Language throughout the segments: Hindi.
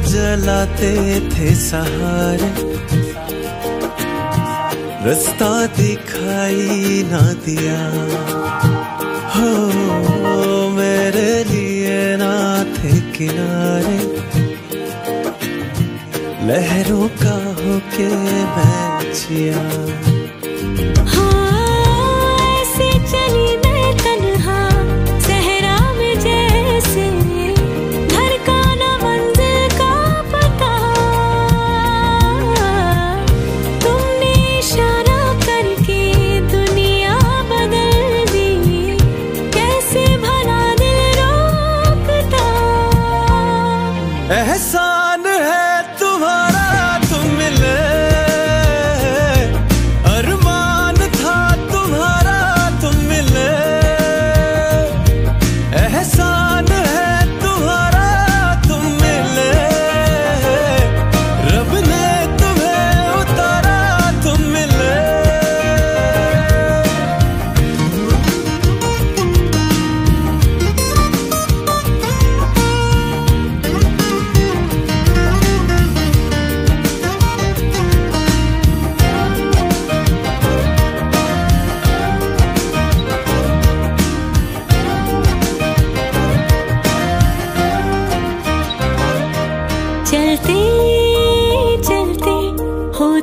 चलाते थे सहारे। रास्ता दिखाई ना दिया। हो, मेरे लिए ना थे किनारे। लहरों का होके मैं जिया एहसा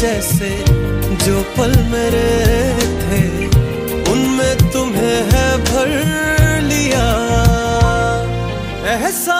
जैसे जो पल मेरे थे उनमें तुम्हें है भर लिया। एहसान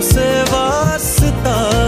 तुमसे वास्ता